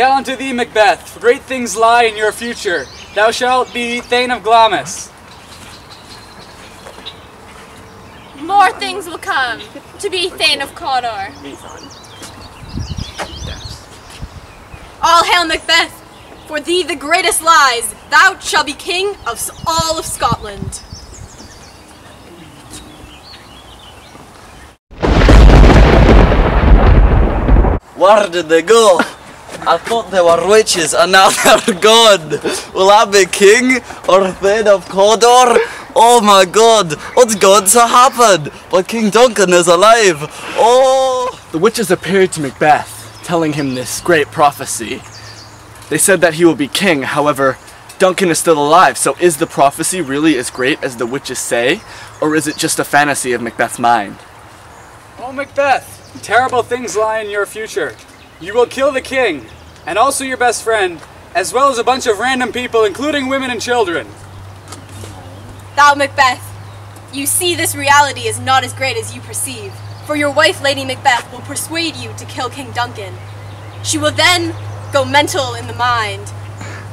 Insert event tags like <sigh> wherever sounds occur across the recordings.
Hail unto thee, Macbeth, for great things lie in your future. Thou shalt be Thane of Glamis. More things will come to be Thane of Cawdor. All hail Macbeth! For thee the greatest lies, thou shalt be king of all of Scotland. Where did they go? I thought they were witches and now <laughs> they're gone. Will I be king or Thane of Cawdor? Oh my god, what's going to happen? But King Duncan is alive. Oh! The witches appeared to Macbeth, telling him this great prophecy. They said that he will be king, however, Duncan is still alive, so is the prophecy really as great as the witches say? Or is it just a fantasy of Macbeth's mind? Oh, Macbeth, terrible things lie in your future. You will kill the king, and also your best friend, as well as a bunch of random people, including women and children. Thou Macbeth, you see this reality is not as great as you perceive, for your wife Lady Macbeth will persuade you to kill King Duncan. She will then go mental in the mind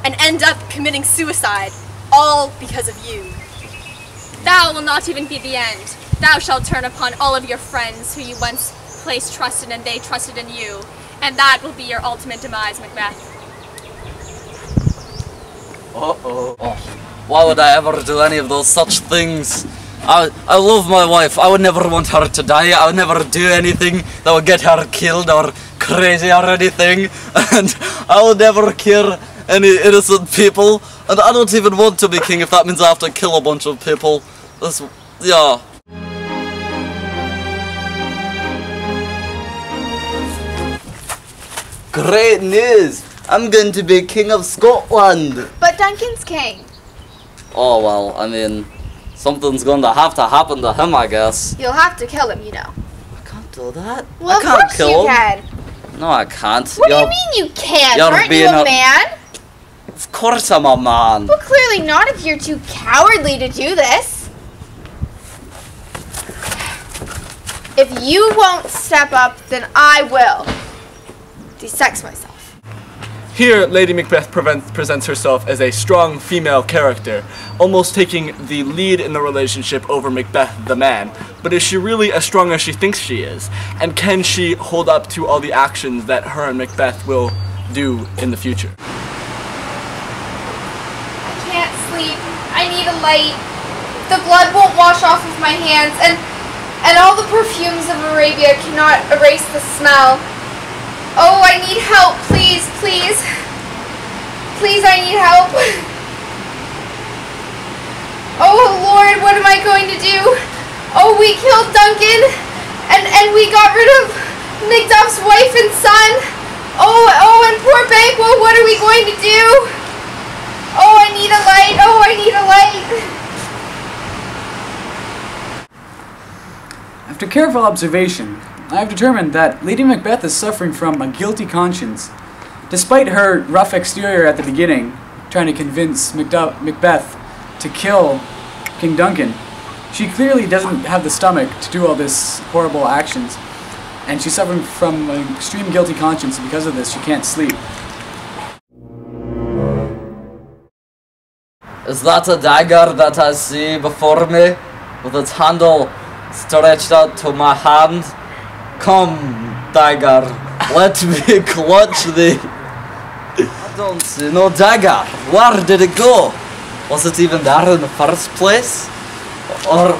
and end up committing suicide, all because of you. Thou will not even be the end. Thou shalt turn upon all of your friends who you once placed trust in and they trusted in you. And that will be your ultimate demise, Macbeth. Uh-oh. Oh, why would I ever do any of those such things? I, I love my wife. I would never want her to die. I would never do anything that would get her killed or crazy or anything. <laughs> And I would never kill any innocent people. And I don't even want to be king if that means I have to kill a bunch of people. That's, yeah. Great news! I'm going to be king of Scotland! But Duncan's king. Oh well, I mean, something's going to have to happen to him, I guess. You'll have to kill him, you know. I can't do that. Well, I of can't course kill you him. can. No, I can't. What do You're- you mean you can't? you're Aren't you a a- man? Of course I'm a man. Well, clearly not if you're too cowardly to do this. If you won't step up, then I will. De-sex myself. Here, Lady Macbeth presents herself as a strong female character, almost taking the lead in the relationship over Macbeth the man. But is she really as strong as she thinks she is? And can she hold up to all the actions that her and Macbeth will do in the future? I can't sleep. I need a light. The blood won't wash off of my hands, and and all the perfumes of Arabia cannot erase the smell. Oh, I need help, please, please. Please, I need help. <laughs> Oh Lord, what am I going to do? Oh, we killed Duncan, and and we got rid of Macduff's wife and son. Oh, oh, and poor Banquo, what are we going to do? Oh, I need a light. Oh, I need a light. After careful observation, I have determined that Lady Macbeth is suffering from a guilty conscience. Despite her rough exterior at the beginning, trying to convince Macbeth to kill King Duncan, she clearly doesn't have the stomach to do all this horrible actions. And she's suffering from an extreme guilty conscience, because of this, she can't sleep. Is that a dagger that I see before me? With its handle stretched out to my hand? Come, dagger, let me <laughs> clutch thee. I don't see no dagger. Where did it go? Was it even there in the first place? Or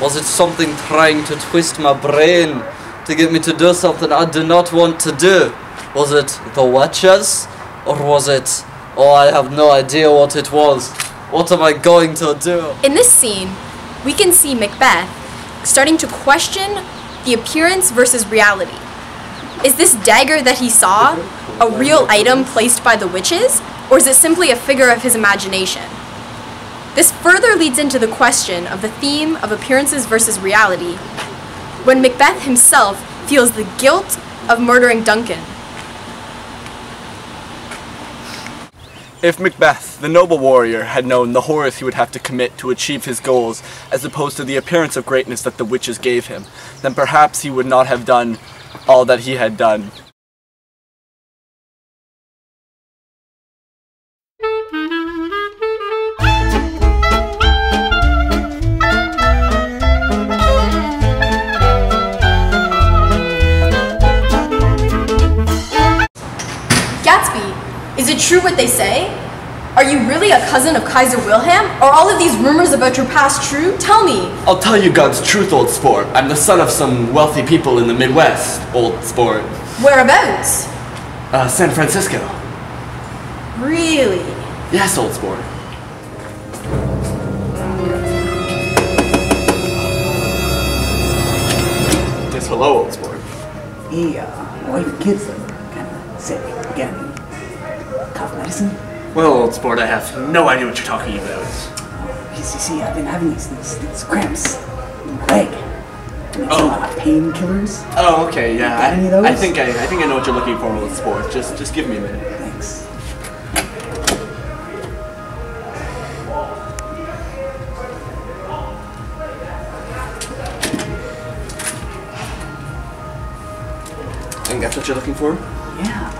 was it something trying to twist my brain to get me to do something I do not want to do? Was it the Watchers? Or was it. Oh, I have no idea what it was. What am I going to do? In this scene, we can see Macbeth starting to question the appearance versus reality. Is this dagger that he saw a real item placed by the witches, or is it simply a figure of his imagination? This further leads into the question of the theme of appearances versus reality, when Macbeth himself feels the guilt of murdering Duncan. If Macbeth, the noble warrior, had known the horrors he would have to commit to achieve his goals, as opposed to the appearance of greatness that the witches gave him, then perhaps he would not have done all that he had done. What they say? Are you really a cousin of Kaiser Wilhelm? Are all of these rumors about your past true? Tell me. I'll tell you God's truth, old sport. I'm the son of some wealthy people in the Midwest, old sport. Whereabouts? Uh, San Francisco. Really? Yes, old sport. Yes, hello, old sport. He, uh, wife kids are kind of sick again. Well, old sport, I have no idea what you're talking about. You see, see, I've been having these, these, these cramps in my leg. Oh. a lot of painkillers. Oh, okay, yeah. I, any of those? I think I, I think I know what you're looking for, old sport. Just, just give me a minute. Thanks. I think that's what you're looking for. Yeah,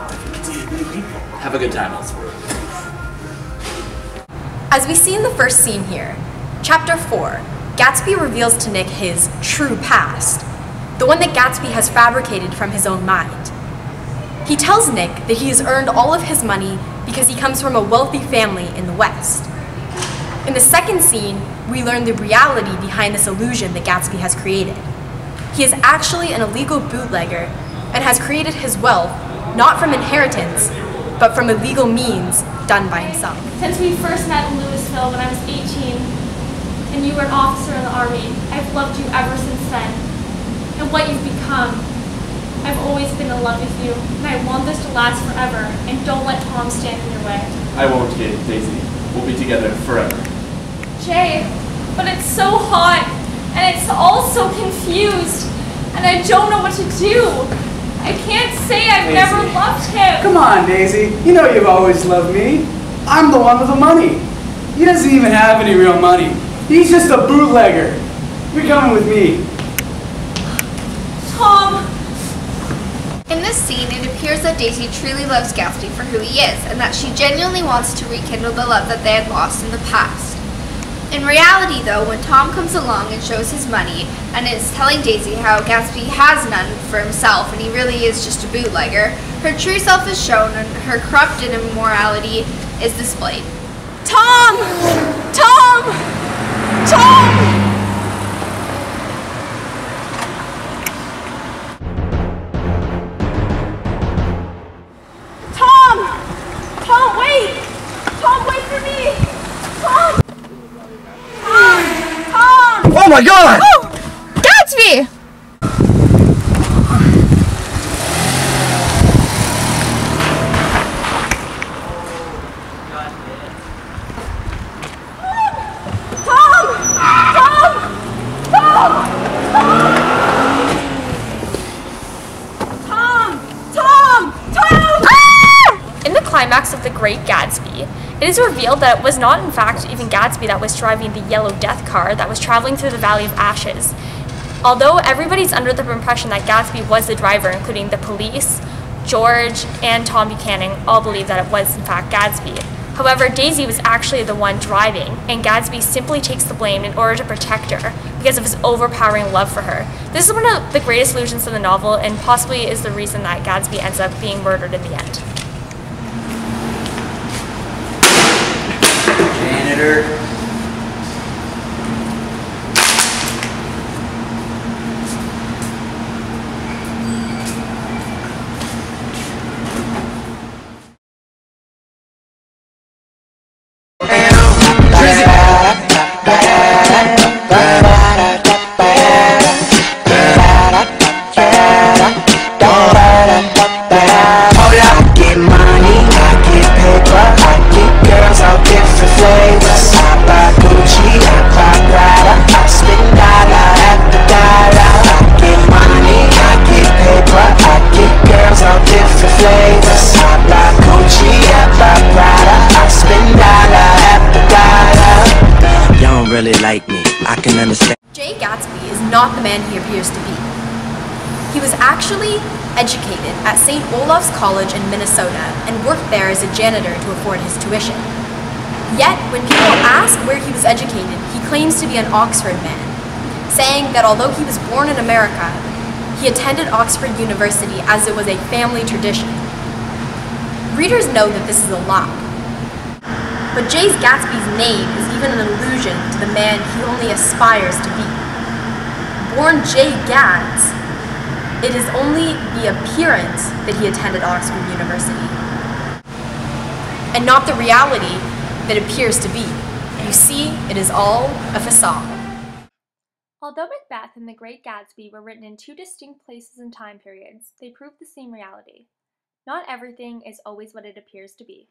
Have a good time, sport. As we see in the first scene here, chapter 4, Gatsby reveals to Nick his true past, the one that Gatsby has fabricated from his own mind. He tells Nick that he has earned all of his money because he comes from a wealthy family in the West. In the second scene, we learn the reality behind this illusion that Gatsby has created. He is actually an illegal bootlegger and has created his wealth not from inheritance, but from illegal means done by himself. Since we first met in Louisville when I was 18 and you were an officer in the Army, I've loved you ever since then. And what you've become, I've always been in love with you. And I want this to last forever. And don't let Tom stand in your way. I won't get Daisy. We'll be together forever. Jay, but it's so hot and it's all so confused. And I don't know what to do. I can't say I've Daisy. never loved him. Come on, Daisy. You know you've always loved me. I'm the one with the money. He doesn't even have any real money. He's just a bootlegger. You're coming with me. Tom, In this scene, it appears that Daisy truly loves Gatsby for who he is, and that she genuinely wants to rekindle the love that they had lost in the past. In reality, though, when Tom comes along and shows his money and is telling Daisy how Gatsby has none for himself and he really is just a bootlegger, her true self is shown and her corrupted immorality is displayed. Tom! Tom! My god! Oh, Gatsby! Tom! Tom! Tom! Tom! Tom! Tom! Ah! In the climax of The Great Gatsby, it is revealed that it was not, in fact, even Gatsby that was driving the yellow death car that was traveling through the Valley of Ashes. Although everybody's under the impression that Gatsby was the driver, including the police, George, and Tom Buchanan, all believe that it was, in fact, Gatsby. However, Daisy was actually the one driving, and Gatsby simply takes the blame in order to protect her because of his overpowering love for her. This is one of the greatest illusions in the novel, and possibly is the reason that Gatsby ends up being murdered in the end. Janitor. He was actually educated at St. Olaf's College in Minnesota and worked there as a janitor to afford his tuition. Yet, when people ask where he was educated, he claims to be an Oxford man, saying that although he was born in America, he attended Oxford University as it was a family tradition. Readers know that this is a lie. But Jay's Gatsby's name is even an allusion to the man he only aspires to be. Born Jay Gatz, it is only the appearance that he attended Oxford University, and not the reality that appears to be. You see, it is all a facade. Although Macbeth and The Great Gatsby were written in two distinct places and time periods, they prove the same reality. Not everything is always what it appears to be.